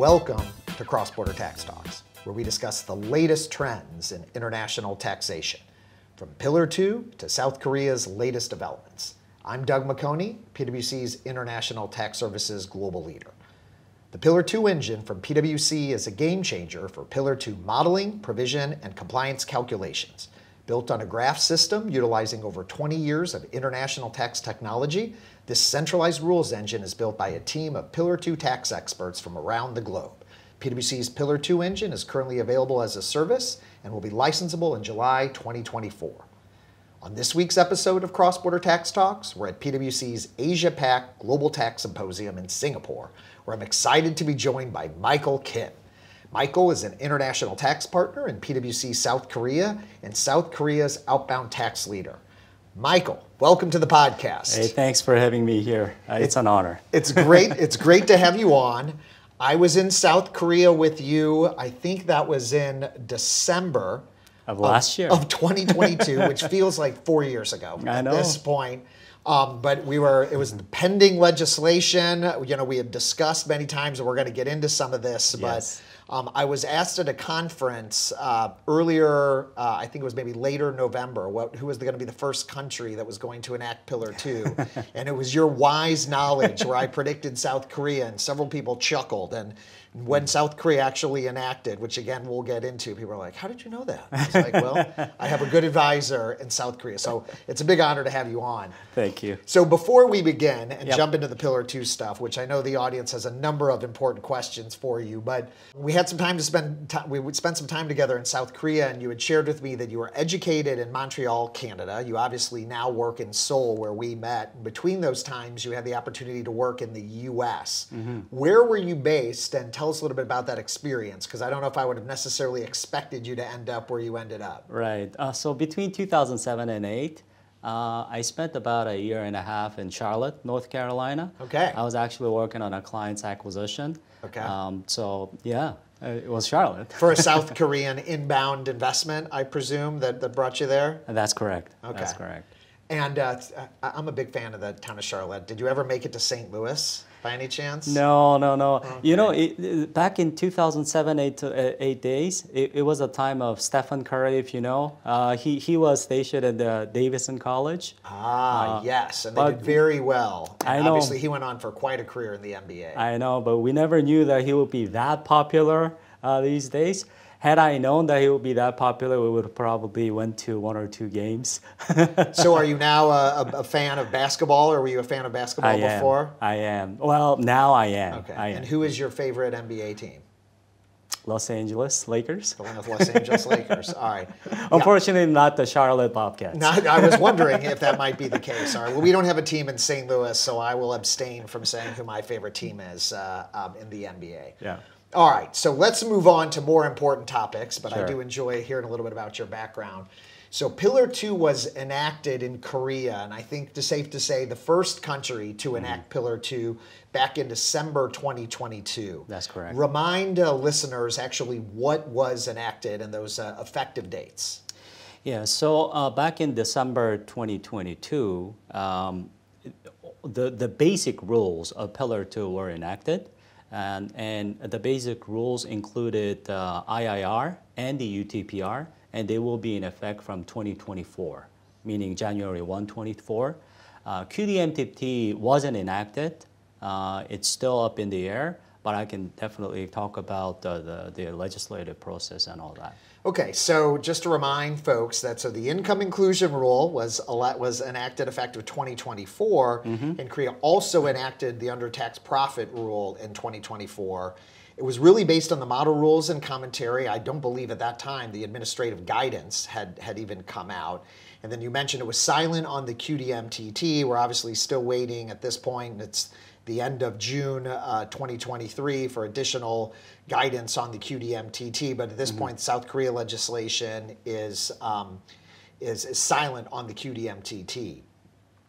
Welcome to Cross Border Tax Talks, where we discuss the latest trends in international taxation, from Pillar 2 to South Korea's latest developments. I'm Doug McHoney, PwC's International Tax Services Global Leader. The Pillar 2 engine from PwC is a game changer for Pillar 2 modeling, provision, and compliance calculations. Built on a graph system utilizing over 20 years of international tax technology, this centralized rules engine is built by a team of Pillar 2 tax experts from around the globe. PwC's Pillar 2 engine is currently available as a service and will be licensable in July 2024. On this week's episode of Cross Border Tax Talks, we're at PwC's Asia Pac Global Tax Symposium in Singapore, where I'm excited to be joined by Michael Kim. Michael is an international tax partner in PwC South Korea and South Korea's outbound tax leader. Michael, welcome to the podcast. Hey, thanks for having me here. Uh, it's an honor. It's great. it's great to have you on. I was in South Korea with you. I think that was in December of last year of 2022, which feels like four years ago I at know. this point. Um, but we were, it was pending legislation. You know, we have discussed many times, and we're going to get into some of this. Yes. But um, I was asked at a conference uh, earlier, uh, I think it was maybe later November, what, who was going to be the first country that was going to enact Pillar 2. and it was your wise knowledge where I predicted South Korea, and several people chuckled. And when South Korea actually enacted, which again we'll get into, people are like, How did you know that? I was like, Well, I have a good advisor in South Korea. So it's a big honor to have you on. Thank you. So before we begin and Yep. jump into the Pillar 2 stuff, which I know the audience has a number of important questions for you, but we had some time to spend we would spend some time together in South Korea and you had shared with me that you were educated in Montreal, Canada. You obviously now work in Seoul where we met. Between those times you had the opportunity to work in the US. Mm-hmm. Where were you based and tell us a little bit about that experience because I don't know if I would have necessarily expected you to end up where you ended up. Right. Uh, so between 2007 and 8, uh, I spent about a year and a half in Charlotte, North Carolina. Okay. I was actually working on a client's acquisition. Okay. Um, so yeah, uh, it was Charlotte. For a South Korean inbound investment, I presume that, that brought you there. That's correct. Okay. That's correct. And uh, I'm a big fan of the town of Charlotte. Did you ever make it to St. Louis by any chance? No, no, no. You know, it, back in 2007, eight, uh, eight days, it, it was a time of Stephen Curry, if you know. Uh, he, he was stationed at the Davidson College. Ah, yes, and they but- did very well. And I know. Obviously, he went on for quite a career in the NBA. I know, but we never knew that he would be that popular uh, these days. Had I known that he would be that popular, we would have probably went to one or two games. so, are you now a, a, fan of basketball, or were you a fan of basketball I am. before? I am. Well, now I am. Okay. I am. And who is your favorite NBA team? Los Angeles Lakers. The one of Los Angeles Lakers. All right. Yeah. Unfortunately, not the Charlotte Bobcats. Now, I was wondering if that might be the case. All right. Well, we don't have a team in St. Louis, so I will abstain from saying who my favorite team is uh, um, in the NBA. Yeah. All right. So let's move on to more important topics, but I do enjoy hearing a little bit about your background. So Pillar 2 was enacted in Korea, and I think it's safe to say the first country to enact Pillar 2 back in December 2022. That's correct. Remind uh, listeners actually what was enacted and those uh, effective dates. Yeah, so uh, back in December 2022, um, the, the basic rules of Pillar 2 were enacted. And, and the basic rules included uh, IIR and the UTPR, and they will be in effect from 2024, meaning January 1, 24. Uh, wasn't enacted. Uh, it's still up in the air, but I can definitely talk about the, the legislative process and all that. Okay, so just to remind folks that so the income inclusion rule was was enacted effective 2024, mm-hmm. and Korea also enacted the under tax profit rule in 2024. It was really based on the model rules and commentary. I don't believe at that time the administrative guidance had had even come out. And then you mentioned it was silent on the QDMTT. We're obviously still waiting at this point. It's the end of June uh, 2023 for additional guidance on the QDMTT. But at this point, South Korea legislation is, um, is, is silent on the QDMTT.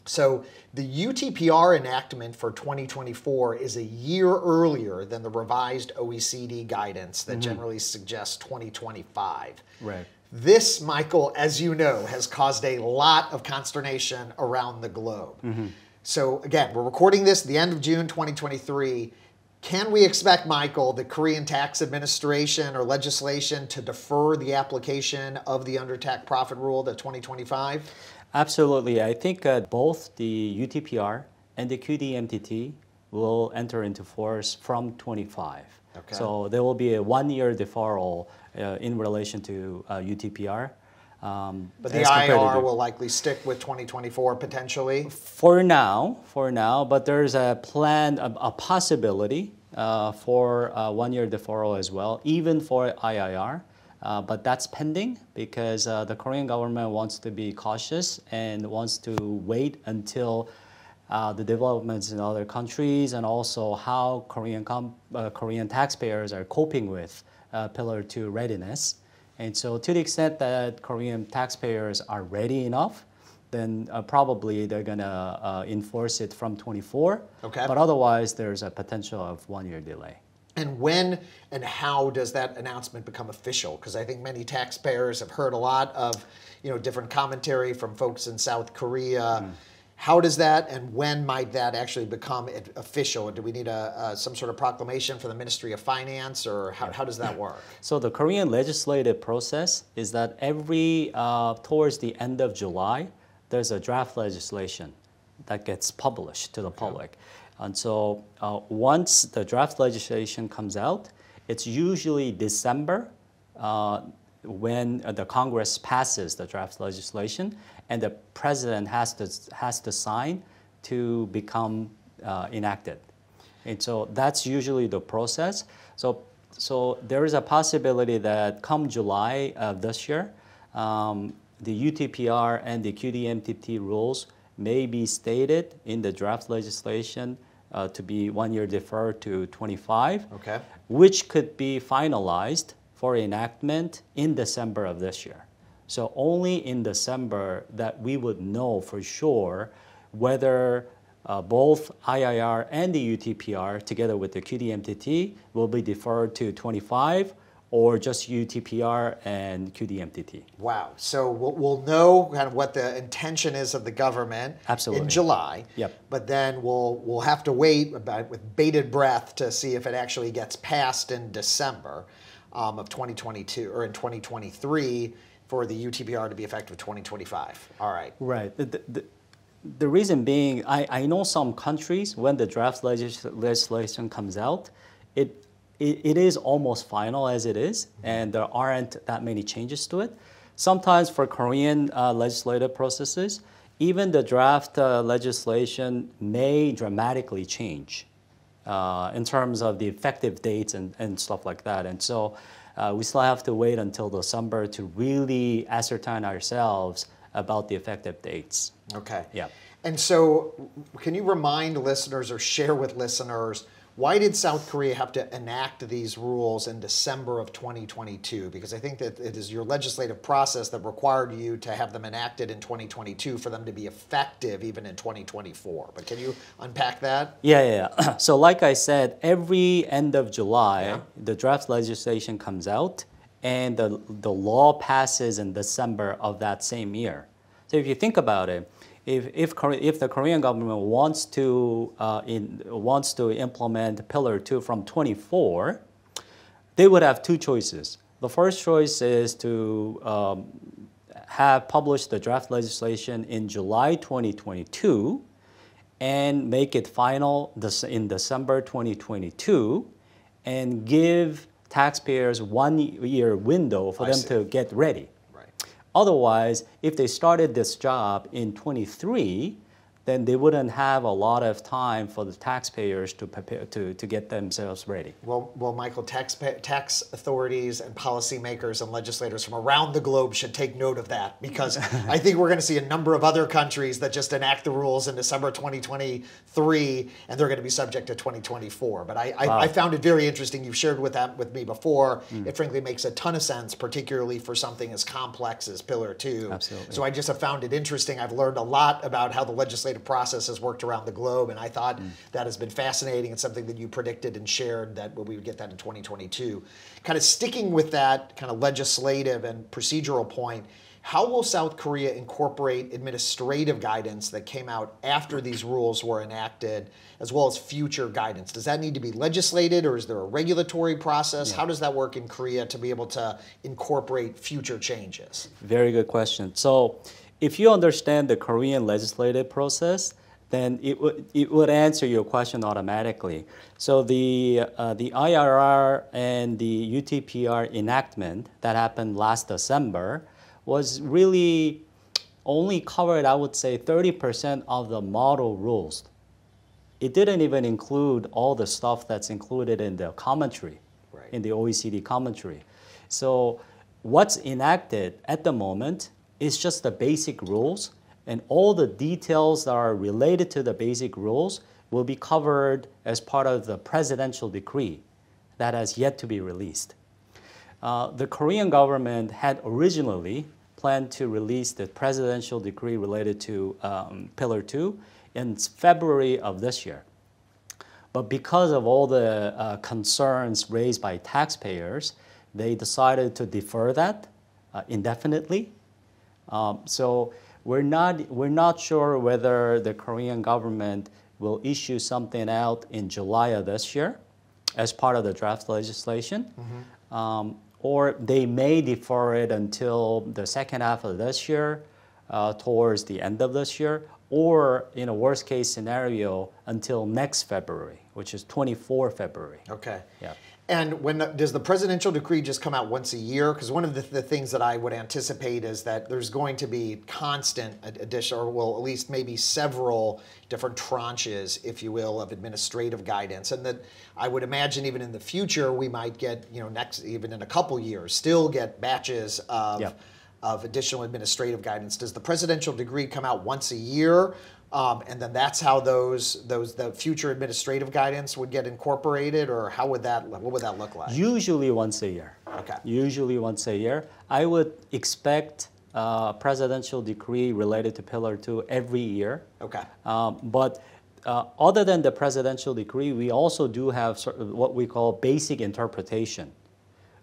So the UTPR enactment for 2024 is a year earlier than the revised OECD guidance that generally suggests 2025. Right. This, Michael, as you know, has caused a lot of consternation around the globe. So, again, we're recording this at the end of June 2023. Can we expect, Michael, the Korean Tax Administration or legislation to defer the application of the undertax profit rule to 2025? Absolutely. I think uh, both the UTPR and the QDMTT will enter into force from 25. Okay. So there will be a one-year deferral uh, in relation to uh, UTPR. Um, But the to IR will likely stick with 2024 potentially. For now, for now, but there's a plan, a, a possibility uh, for uh, one-year deferral as well, even for IIR. Uh, but that's pending because uh, the Korean government wants to be cautious and wants to wait until uh, the developments in other countries and also how Korean com- uh, Korean taxpayers are coping with uh, Pillar Two readiness. And so, to the extent that Korean taxpayers are ready enough, then uh, probably they're gonna uh, enforce it from 24. Okay. But otherwise, there's a potential of one year delay. And when and how does that announcement become official? Because I think many taxpayers have heard a lot of, you know, different commentary from folks in South Korea. How does that and when might that actually become official? Do we need a, a some sort of proclamation from the Ministry of Finance, or how, how does that work? So the Korean legislative process is that every uh, towards the end of July, there's a draft legislation that gets published to the public, and so uh, once the draft legislation comes out, it's usually December uh, when uh, the Congress passes the draft legislation, and the president has to has to sign to become uh, enacted. And so that's usually the process. So, so there is a possibility that come July of this year, um, the UTPR and the QDMTT rules may be stated in the draft legislation uh, to be one year deferred to 25, Okay. which could be finalized for enactment in December of this year. So only in December that we would know for sure whether uh, both IIR and the UTPR, together with the QDMTT, will be deferred to 25 or just UTPR and QDMTT. Wow. So we'll, we'll know kind of what the intention is of the government Absolutely. in July. Yep. But then we'll we'll have to wait about with bated breath to see if it actually gets passed in December um, of 2022 or in 2023 for the UTPR to be effective 2025. All right. Right. The, the- the, reason being, I, I know some countries, when the draft legis- legislation comes out, it, it, it is almost final as it is, and there aren't that many changes to it. Sometimes for Korean uh, legislative processes, even the draft uh, legislation may dramatically change uh, in terms of the effective dates and, and stuff like that. And so uh, we still have to wait until December to really ascertain ourselves about the effective dates. Okay. Yeah. And so, can you remind listeners or share with listeners why did South Korea have to enact these rules in December of 2022? Because I think that it is your legislative process that required you to have them enacted in 2022 for them to be effective even in 2024. But can you unpack that? Yeah, yeah, yeah. so, like I said, every end of July, Yeah. the draft legislation comes out, and the, the law passes in December of that same year. So, if you think about it, if, if, if the Korean government wants to, uh, in, wants to implement Pillar 2 from 24, they would have two choices. The first choice is to um, have published the draft legislation in July 2022 and make it final this- in December 2022 and give taxpayers one year window for I them see. to get ready. Otherwise, if they started this job in 23, then they wouldn't have a lot of time for the taxpayers to prepare to, to get themselves ready. Well, well, Michael, tax, tax authorities and policymakers and legislators from around the globe should take note of that because I think we're going to see a number of other countries that just enact the rules in December 2023 and they're going to be subject to 2024. But I, I, I found it very interesting. You've shared with that with me before. Hmm. It frankly makes a ton of sense, particularly for something as complex as Pillar 2. Absolutely. So I just have found it interesting. I've learned a lot about how the legislative process has worked around the globe, and I thought mm. that has been fascinating and something that you predicted and shared that we would get that in 2022. Kind of sticking with that kind of legislative and procedural point, How will South Korea incorporate administrative guidance that came out after these rules were enacted, as well as future guidance? Does that need to be legislated or is there a regulatory process? Yeah. How does that work in Korea to be able to incorporate future changes? Very good question. So, if you understand the Korean legislative process, then it would, it would answer your question automatically. So the, uh, the IIR and the UTPR enactment that happened last December was really only covered, I would say, 30% of the model rules. It didn't even include all the stuff that's included in the commentary, right. in the OECD commentary. So what's enacted at the moment is just the basic rules, and all the details that are related to the basic rules will be covered as part of the presidential decree that has yet to be released. Uh, the Korean government had originally planned to release the presidential decree related to um, Pillar 2 in February of this year. But because of all the uh, concerns raised by taxpayers, they decided to defer that uh, indefinitely. Um, so we're not, we're not sure whether the Korean government will issue something out in July of this year as part of the draft legislation. Mm -hmm. um, or they may defer it until the second half of this year, uh, towards the end of this year, or in a worst case scenario, until next February, which is 24 February. Okay. Yeah. And when the, does the presidential decree just come out once a year? Because one of the, the, things that I would anticipate is that there's going to be constant addition, or well, at least maybe several different tranches, if you will, of administrative guidance, and that I would imagine even in the future we might get, you know, next even in a couple years, still get batches of. Yep. Of additional administrative guidance. Does the presidential decree come out once a year, um, and then that's how those those the future administrative guidance would get incorporated, or how would that what would that look like? Usually once a year. Okay. Usually once a year. I would expect a presidential decree related to Pillar Two every year. Okay. Um, but uh, other than the presidential decree, we also do have sort of what we call basic interpretation,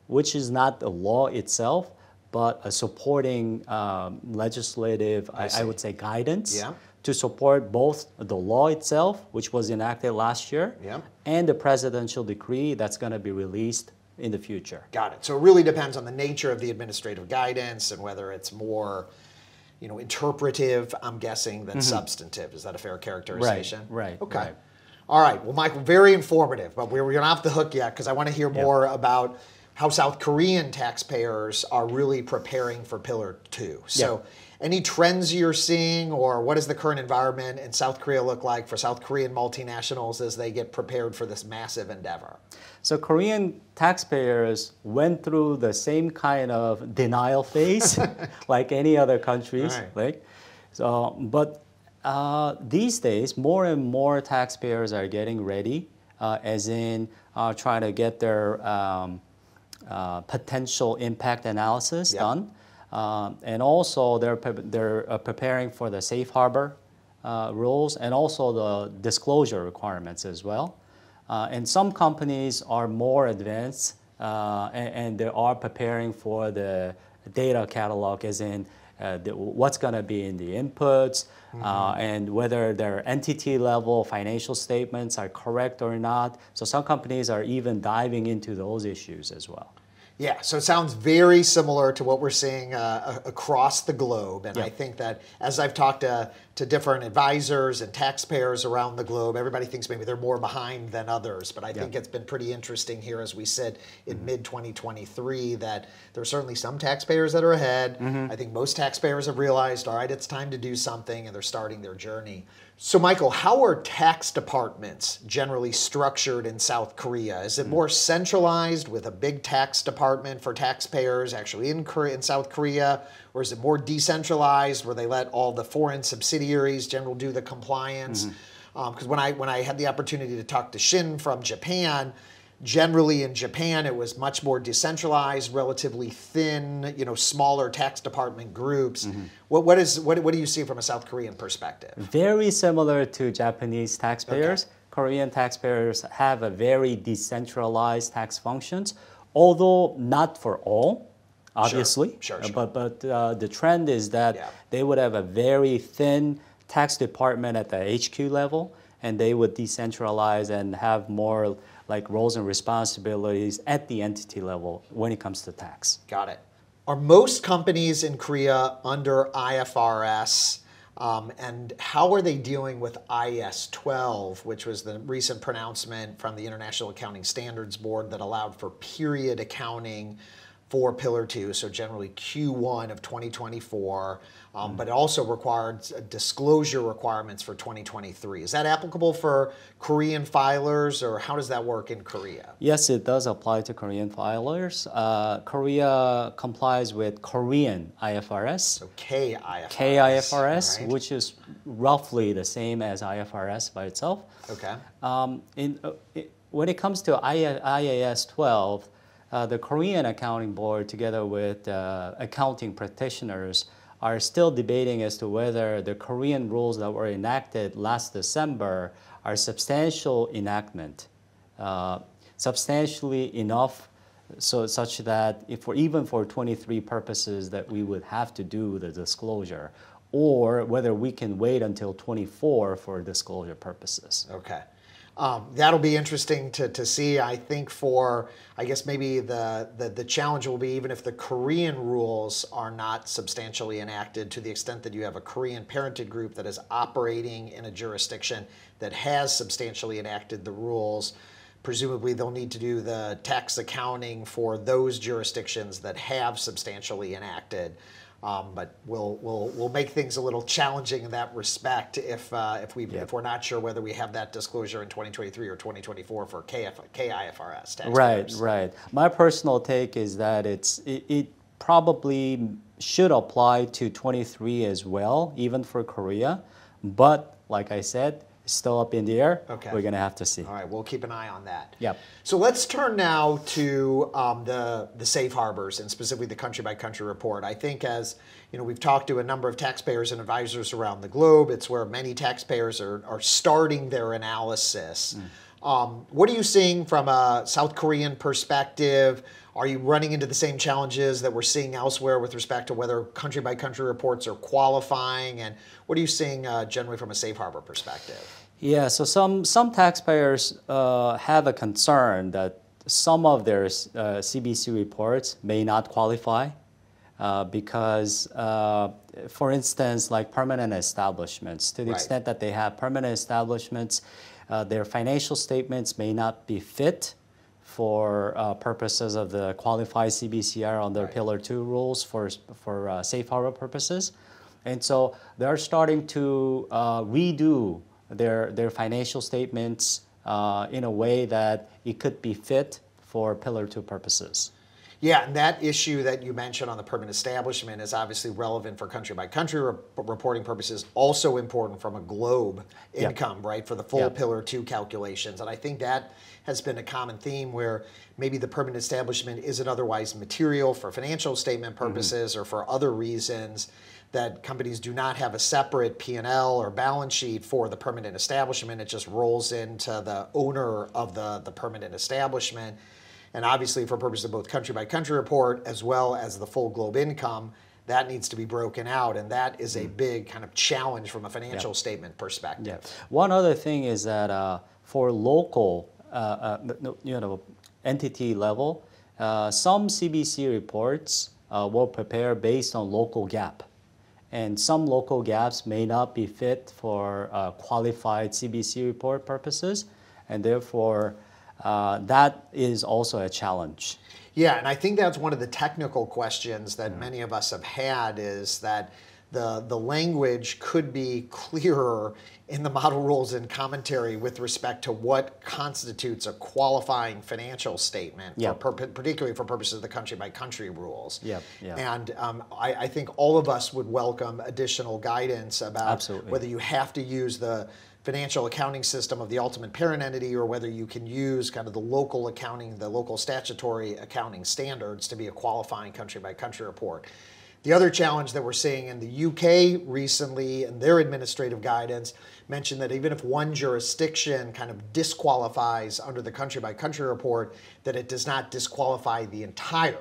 which is not the law itself, but a supporting um, legislative, I, I, I, would say, guidance. Yeah to support both the law itself, which was enacted last year, yeah. and the presidential decree that's going to be released in the future. Got it. So it really depends on the nature of the administrative guidance and whether it's more you know, interpretive, I'm guessing, than mm-hmm. substantive. Is that a fair characterization? Right, right. Okay. Right. All right. Well, Michael, very informative, but we're, we're not off the hook yet because I want to hear yep. more about how South Korean taxpayers are really preparing for Pillar 2. So, yep any trends you're seeing, or what does the current environment in South Korea look like for South Korean multinationals as they get prepared for this massive endeavor? So, Korean taxpayers went through the same kind of denial phase like any other countries. Right. Like, so, but uh, these days, more and more taxpayers are getting ready, uh, as in uh, trying to get their um, uh, potential impact analysis yep. done. Um, and also, they're, they're uh, preparing for the safe harbor uh, rules and also the disclosure requirements as well. Uh, and some companies are more advanced uh, and, and, they are preparing for the data catalog, as in uh, the, what's going to be in the inputs mm -hmm. and whether their entity level financial statements are correct or not. So some companies are even diving into those issues as well. Yeah, so it sounds very similar to what we're seeing uh, across the globe. And yep. I think that as I've talked to, to different advisors and taxpayers around the globe, everybody thinks maybe they're more behind than others. But I yep. think it's been pretty interesting here as we sit in mm-hmm. mid 2023 that there are certainly some taxpayers that are ahead. Mm-hmm. I think most taxpayers have realized, all right, it's time to do something, and they're starting their journey. So, Michael, how are tax departments generally structured in South Korea? Is it hmm. more centralized with a big tax department for taxpayers actually in, Korea, in South Korea? Or is it more decentralized where they let all the foreign subsidiaries generally do the compliance? Because mm-hmm. um, when, I, when I had the opportunity to talk to Shin from Japan, Generally in Japan, it was much more decentralized, relatively thin, you know, smaller tax department groups. Mm-hmm. What, what, is, what, what do you see from a South Korean perspective? Very similar to Japanese taxpayers. Okay. Korean taxpayers have a very decentralized tax functions, although not for all. Obviously. Sure, Uh, sure. But but uh, the trend is that Yeah. they would have a very thin tax department at the HQ level, and they would decentralize and have more like roles and responsibilities at the entity level when it comes to tax. Got it. Are most companies in Korea under IFRS? Um, and how are they dealing with IAS 12, which was the recent pronouncement from the International Accounting Standards Board that allowed for period accounting for Pillar 2, so generally Q1 of 2024, um, but it also required disclosure requirements for 2023. Is that applicable for Korean filers, or how does that work in Korea? Yes, it does apply to Korean filers. Uh, Korea complies with Korean IFRS. So KIFRS. KIFRS, right? which is roughly the same as IFRS by itself. Okay. Um, in, uh, it, when it comes to I, IAS 12, uh, the Korean Accounting Board, together with uh, accounting practitioners, are still debating as to whether the Korean rules that were enacted last December are substantial enactment, uh, substantially enough so such that if for even for 23 purposes that we would have to do the disclosure or whether we can wait until 24 for disclosure purposes. Okay. Um, that'll be interesting to, to see. I think for, I guess maybe the, the, the challenge will be even if the Korean rules are not substantially enacted to the extent that you have a Korean parented group that is operating in a jurisdiction that has substantially enacted the rules, presumably they'll need to do the tax accounting for those jurisdictions that have substantially enacted. Um, but we'll, we'll, we'll make things a little challenging in that respect if, uh, if, we, Yeah. if we're not sure whether we have that disclosure in 2023 or 2024 for KF, KIFRS. Right, right. My personal take is that it's it, it probably should apply to 23 as well, even for Korea. But like I said, still up in the air. Okay. We're gonna have to see. All right, we'll keep an eye on that. Yep. So let's turn now to um, the the safe harbors and specifically the country by country report. I think as you know, we've talked to a number of taxpayers and advisors around the globe. It's where many taxpayers are are starting their analysis. Um, what are you seeing from a South Korean perspective? Are you running into the same challenges that we're seeing elsewhere with respect to whether country by country reports are qualifying? And what are you seeing uh, generally from a safe harbor perspective? Yeah, so some, some taxpayers uh, have a concern that some of their uh, CBC reports may not qualify uh, because, uh, for instance, like permanent establishments, to the Right. extent that they have permanent establishments, uh, their financial statements may not be fit for uh, purposes of the qualified CBCR under Right. Pillar 2 rules for, for uh, safe harbor purposes. And so they're starting to uh, redo their, their financial statements uh, in a way that it could be fit for Pillar 2 purposes. Yeah, and that issue that you mentioned on the permanent establishment is obviously relevant for country by country re- reporting purposes, also important from a globe Yep. income, right, for the full Yep. Pillar 2 calculations. And I think that has been a common theme where maybe the permanent establishment isn't otherwise material for financial statement Mm-hmm. purposes or for other reasons that companies do not have a separate P&L or balance sheet for the permanent establishment. It just rolls into the owner of the, the permanent establishment. And obviously, for purposes of both country by country report as well as the full globe income, that needs to be broken out. And that is a big kind of challenge from a financial statement perspective. Yeah. One other thing is that uh, for local, uh, uh, you know, entity level, uh, some CBC reports uh, will prepare based on local GAAP, and some local GAAPs may not be fit for uh, qualified CBC report purposes, and therefore uh, that is also a challenge. Yeah, and I think that's one of the technical questions that many of us have had is that the, the language could be clearer in the model rules and commentary with respect to what constitutes a qualifying financial statement, for Yep. pur- particularly for purposes of the country by country rules. Yep, yep. And um, I, I think all of us would welcome additional guidance about Absolutely. whether you have to use the financial accounting system of the ultimate parent entity or whether you can use kind of the local accounting, the local statutory accounting standards to be a qualifying country by country report. The other challenge that we're seeing in the UK recently in their administrative guidance mentioned that even if one jurisdiction kind of disqualifies under the country by country report, that it does not disqualify the entire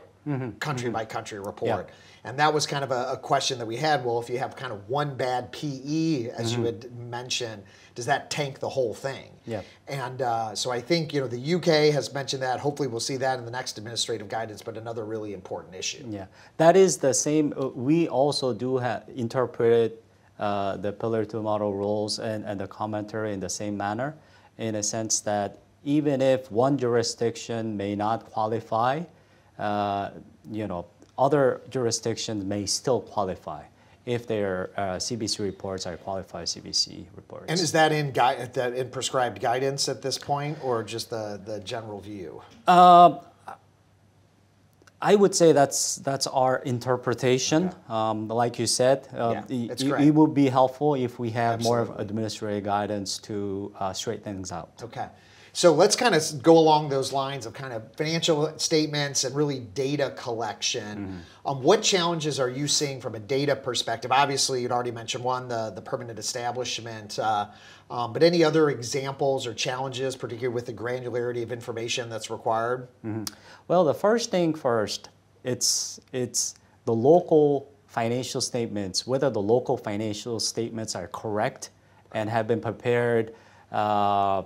country by country report. And that was kind of a, a question that we had. Well, if you have kind of one bad PE, as you had mentioned, does that tank the whole thing? Yeah. And uh, so I think you know the UK has mentioned that. Hopefully, we'll see that in the next administrative guidance. But another really important issue. Yeah, that is the same. uh, We also do have interpreted uh, the Pillar Two model rules and, and the commentary in the same manner, in a sense that even if one jurisdiction may not qualify, you know, other jurisdictions may still qualify if their uh, CBC reports are qualified CBC reports. And is that in gui- that in prescribed guidance at this point, or just the the general view? I would say that's that's our interpretation. Um, like you said, uh, Yeah, it, it- would be helpful if we have more of administrative guidance to uh, straighten things out. Okay. So let's kind of go along those lines of kind of financial statements and really data collection. Um, what challenges are you seeing from a data perspective? Obviously, you'd already mentioned one, the, the permanent establishment. Uh, um, but any other examples or challenges, particularly with the granularity of information that's required? Well, the first thing first, it's it's the local financial statements, whether the local financial statements are correct and have been prepared, uh,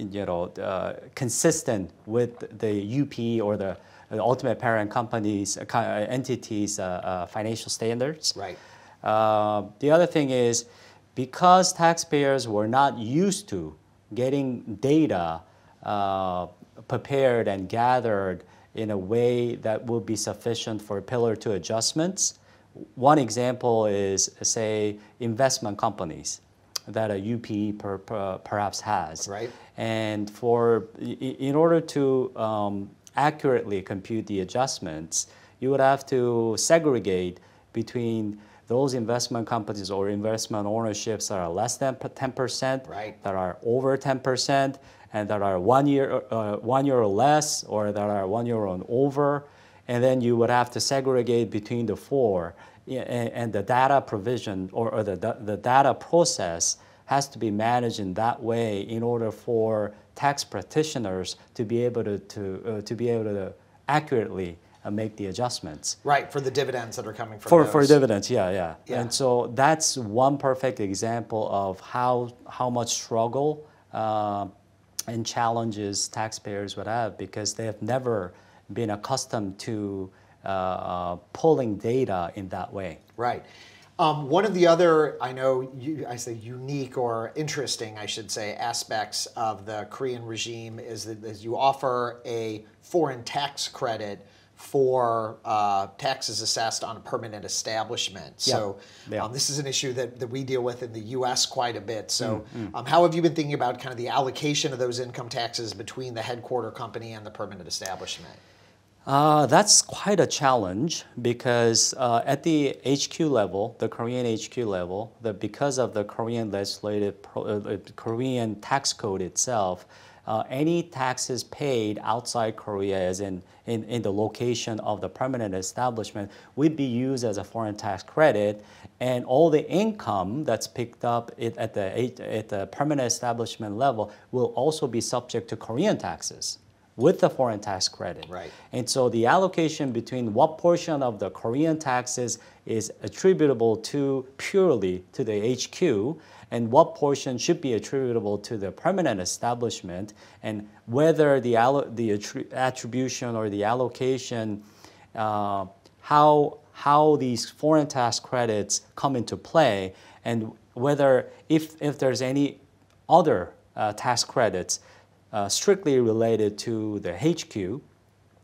you know, uh, consistent with the UP or the, the ultimate parent company's uh, uh, entities' uh, financial standards. Right. Uh, the other thing is because taxpayers were not used to getting data uh, prepared and gathered in a way that will be sufficient for Pillar 2 adjustments. One example is, say, investment companies that a UP per, per- perhaps has. Right. And for in order to um, accurately compute the adjustments, you would have to segregate between those investment companies or investment ownerships that are less than 10%, Right. that are over 10%, and that are one year, uh, one year or less, or that are one year and over. And then you would have to segregate between the four. Yeah, And, and the data provision or, or the, the data process has to be managed in that way in order for tax practitioners to be able to, to, uh, to be able to accurately uh, make the adjustments. Right, for the dividends that are coming from For, those. for dividends, yeah, yeah, Yeah. And so that's one perfect example of how, how much struggle uh, and challenges taxpayers would have because they have never been accustomed to uh, uh, pulling data in that way. Right. Um, one of the other, I know, you, I say unique or interesting, I should say, aspects of the Korean regime is that is you offer a foreign tax credit for uh, taxes assessed on a permanent establishment. So Yeah. Um, this is an issue that, that we deal with in the U.S. quite a bit. So Mm, um, how have you been thinking about kind of the allocation of those income taxes between the headquarter company and the permanent establishment? Uh, that's quite a challenge because uh, at the HQ level, the Korean HQ level, the, because of the Korean legislative, pro, uh, Korean tax code itself, uh, any taxes paid outside Korea, as in, in, in the location of the permanent establishment, would be used as a foreign tax credit, and all the income that's picked up at, the, at the permanent establishment level will also be subject to Korean taxes with the foreign tax credit. Right. And so the allocation between what portion of the Korean taxes is attributable to purely to the HQ and what portion should be attributable to the permanent establishment and whether the, allo- the attri- attribution or the allocation, uh, how, how these foreign tax credits come into play and whether if, if there's any other uh, tax credits uh, strictly related to the HQ,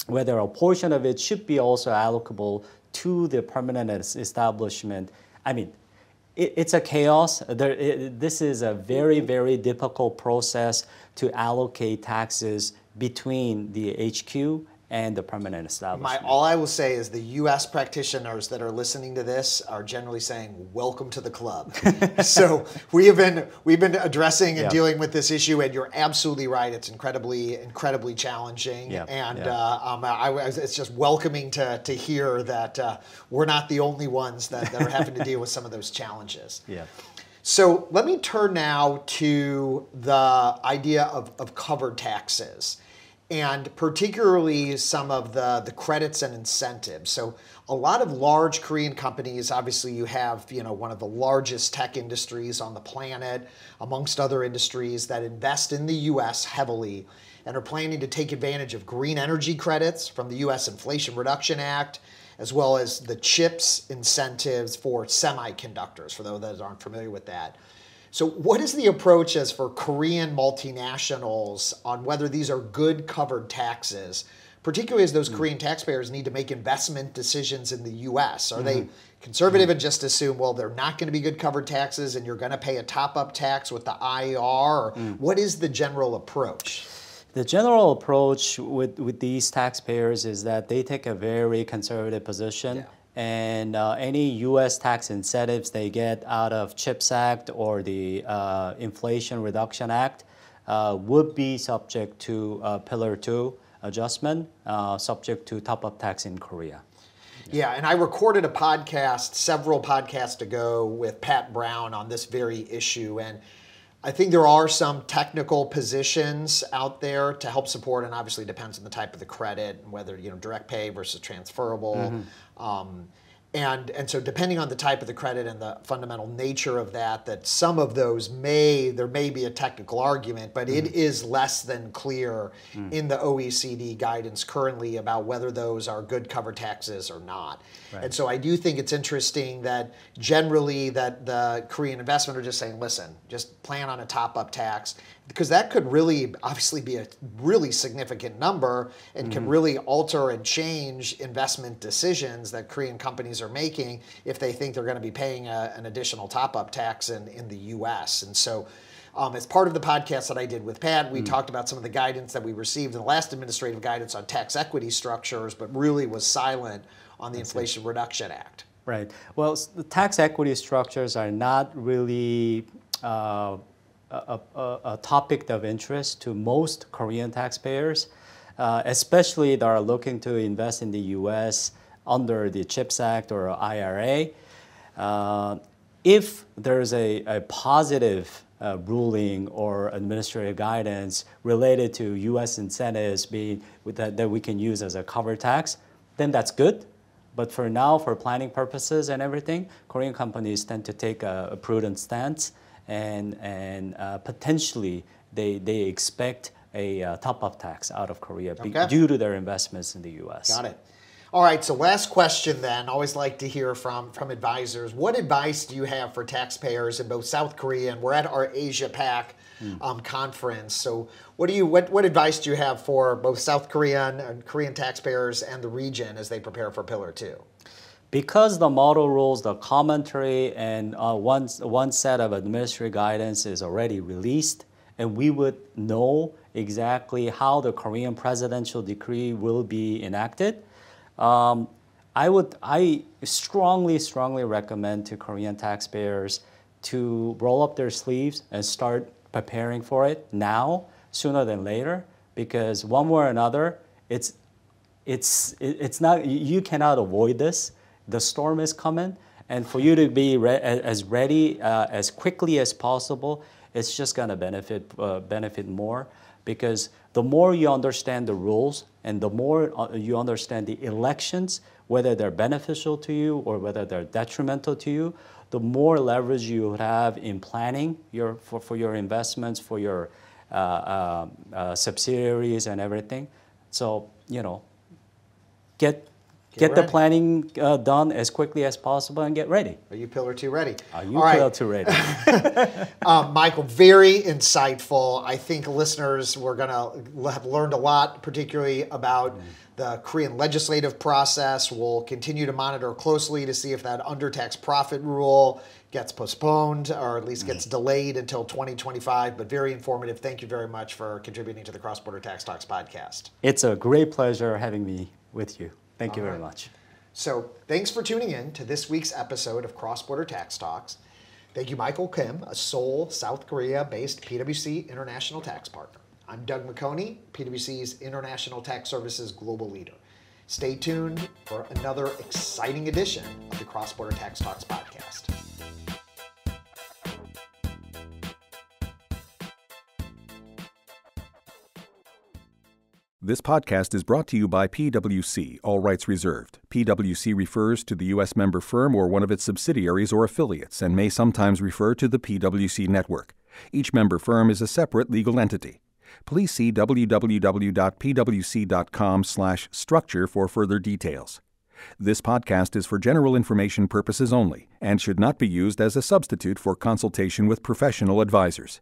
whether a portion of it should be also allocable to the permanent establishment. I mean, it, it's a chaos. There, it, this is a very, very difficult process to allocate taxes between the HQ and the permanent My, establishment. all I will say is the U.S. practitioners that are listening to this are generally saying, "Welcome to the club." so we have been we've been addressing and Yeah. dealing with this issue, and you're absolutely right. It's incredibly incredibly challenging, Yeah, and yeah. Uh, um, I, I- it's just welcoming to to hear that uh, we're not the only ones that, that are having to deal with some of those challenges. yeah. So let me turn now to the idea of, of covered taxes. And particularly some of the, the credits and incentives. So a lot of large Korean companies, obviously you have, you know, one of the largest tech industries on the planet, amongst other industries that invest in the US heavily and are planning to take advantage of green energy credits from the US Inflation Reduction Act, as well as the CHIPS incentives for semiconductors, for those that aren't familiar with that. So, what is the approach as for Korean multinationals on whether these are good covered taxes, particularly as those mm. Korean taxpayers need to make investment decisions in the US? Are mm. they conservative mm. and just assume, well, they're not going to be good covered taxes and you're going to pay a top up tax with the IIR? Or mm. what is the general approach? The general approach with, with these taxpayers is that they take a very conservative position. Yeah and uh, any U.S. tax incentives they get out of CHIPS Act or the uh, Inflation Reduction Act uh, would be subject to uh, Pillar 2 adjustment, uh, subject to top-up tax in Korea. Yeah, and I recorded a podcast several podcasts ago with Pat Brown on this very issue, and I think there are some technical positions out there to help support, and obviously depends on the type of the credit and whether you know direct pay versus transferable. Mm-hmm. Um, and, and so depending on the type of the credit and the fundamental nature of that, that some of those may, there may be a technical argument, but mm. it is less than clear mm. in the OECD guidance currently about whether those are good cover taxes or not. Right. And so I do think it's interesting that generally that the Korean investment are just saying, listen, just plan on a top up tax because that could really obviously be a really significant number and mm-hmm. can really alter and change investment decisions that Korean companies are making if they think they're going to be paying a, an additional top up tax in, in the US. And so, um, as part of the podcast that I did with Pat, we mm. talked about some of the guidance that we received in the last administrative guidance on tax equity structures, but really was silent on the Inflation Reduction Act. Right. Well, the tax equity structures are not really. Uh, a, a, a, topic of interest to most Korean taxpayers, uh, especially that are looking to invest in the U.S. under the CHIPS Act or IRA. Uh, if there's a, a positive uh, ruling or administrative guidance related to U.S. incentives being that, that we can use as a cover tax, then that's good. But for now, for planning purposes and everything, Korean companies tend to take a, a prudent stance and, and uh, potentially they, they expect a uh, top-up tax out of Korea okay. due to their investments in the U.S. Got it. All right, so last question then. Always like to hear from, from advisors. What advice do you have for taxpayers in both South Korea and we're at our Asia Pac mm. um, conference? So, what do you what, what advice do you have for both South Korean and Korean taxpayers and the region as they prepare for Pillar Two? because the model rules, the commentary, and uh, one, one set of administrative guidance is already released, and we would know exactly how the Korean presidential decree will be enacted. Um, I would, I strongly, strongly recommend to Korean taxpayers to roll up their sleeves and start preparing for it now, sooner than later, because one way or another, it's, it's, it's not, you cannot avoid this. The storm is coming, and for you to be re as ready uh, as quickly as possible, it's just going to benefit uh, benefit more because the more you understand the rules and the more uh, you understand the elections, whether they're beneficial to you or whether they're detrimental to you, the more leverage you have in planning your for, for your investments, for your uh, uh, uh, subsidiaries and everything. So you know, get Get, the planning uh, done as quickly as possible and get ready. Are you Pillar 2 ready? Are you All Pillar right. 2 ready? um, Michael, very insightful. I think listeners were going to have learned a lot, particularly about mm. the Korean legislative process. We'll continue to monitor closely to see if that undertax profit rule gets postponed or at least gets mm. delayed until 2025, but very informative. Thank you very much for contributing to the Cross Border Tax Talks podcast. It's a great pleasure having me with you. Thank All you very right. much. So, thanks for tuning in to this week's episode of Cross Border Tax Talks. Thank you, Michael Kim, a Seoul, South Korea based PwC international tax partner. I'm Doug McHoney, PwC's International Tax Services Global Leader. Stay tuned for another exciting edition of the Cross Border Tax Talks podcast. This podcast is brought to you by PwC, all rights reserved. PwC refers to the U.S. member firm or one of its subsidiaries or affiliates and may sometimes refer to the PwC network. Each member firm is a separate legal entity. Please see www.pwc.com/structure for further details. This podcast is for general information purposes only and should not be used as a substitute for consultation with professional advisors.